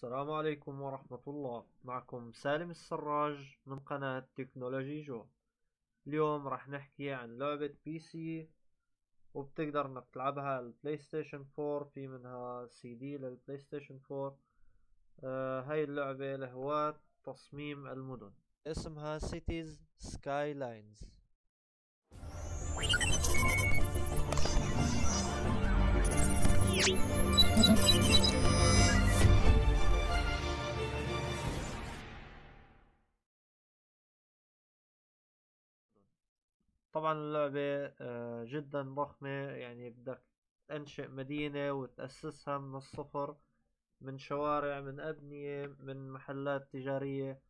السلام عليكم ورحمة الله. معكم سالم السراج من قناة تكنولوجي جو. اليوم راح نحكي عن لعبة PC وبتقدر إنك تلعبها ال PlayStation 4 في منها CD لل PlayStation 4 آه هاي اللعبة لهواة تصميم المدن. اسمها Cities Skylines طبعا اللعبة آه، جدا ضخمة يعني بدك تنشئ مدينة وتأسسها من الصفر من شوارع من أبنية من محلات تجارية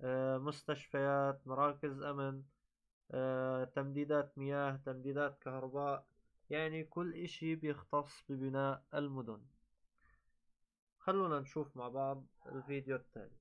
آه، مستشفيات مراكز أمن آه، تمديدات مياه تمديدات كهرباء يعني كل إشي بيختص ببناء المدن. خلونا نشوف مع بعض الفيديو التالي.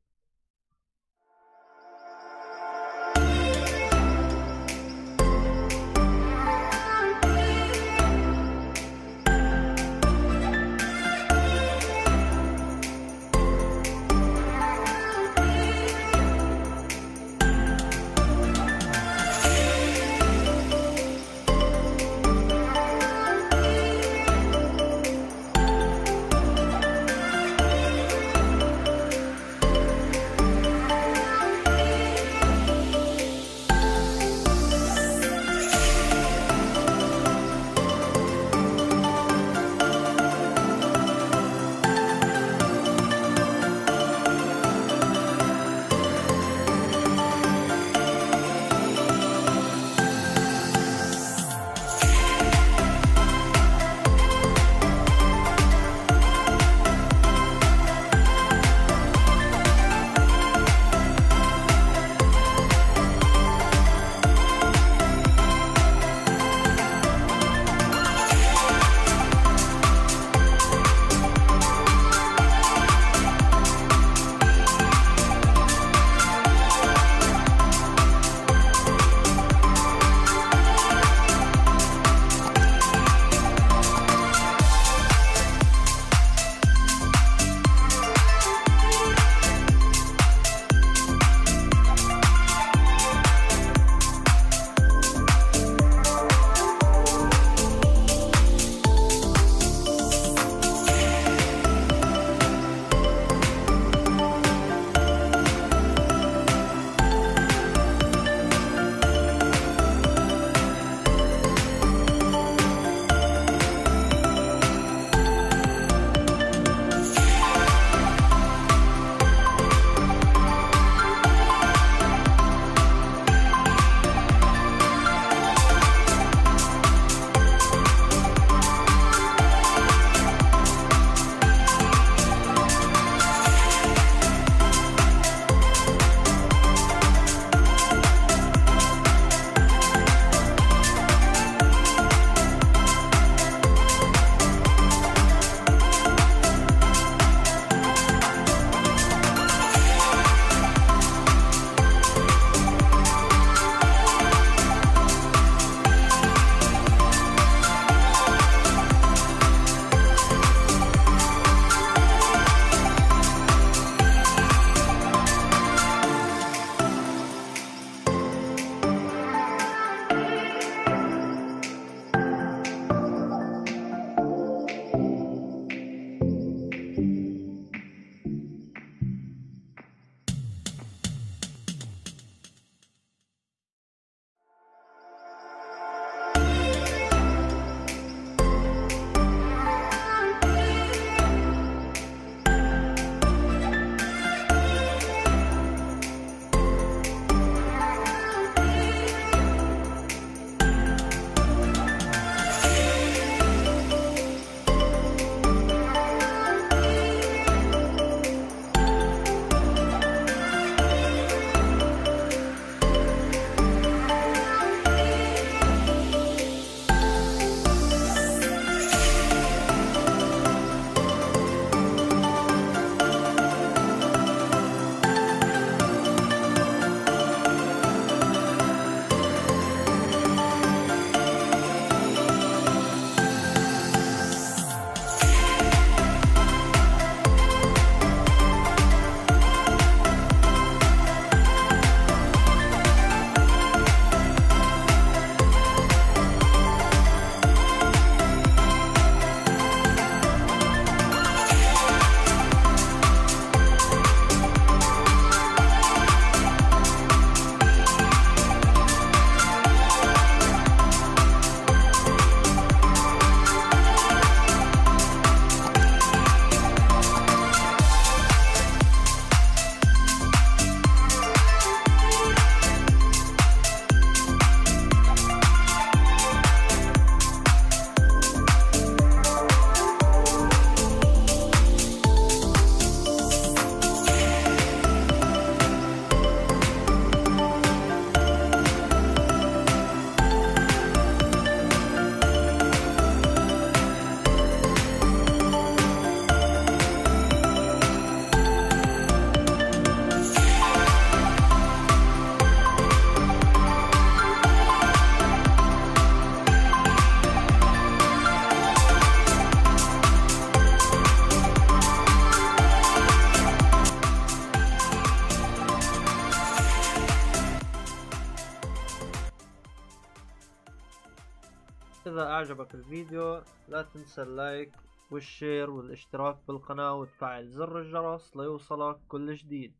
وإذا أعجبك الفيديو لا تنسى اللايك والشير والاشتراك بالقناة وتفعل زر الجرس ليوصلك كل جديد.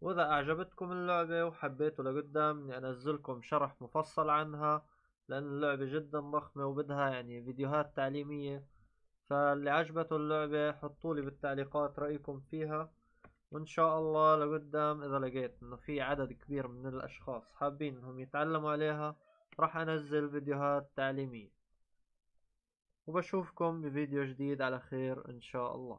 وإذا أعجبتكم اللعبة وحبيتوا لقدام إني أنزلكم شرح مفصل عنها لأن اللعبة جدا ضخمة وبدها يعني فيديوهات تعليمية. فاللي عجبته اللعبة حطولي بالتعليقات رأيكم فيها. وإن شاء الله لقدام إذا لقيت إنه في عدد كبير من الأشخاص حابين إنهم يتعلموا عليها راح أنزل فيديوهات تعليمية. وبشوفكم بفيديو جديد على خير إن شاء الله.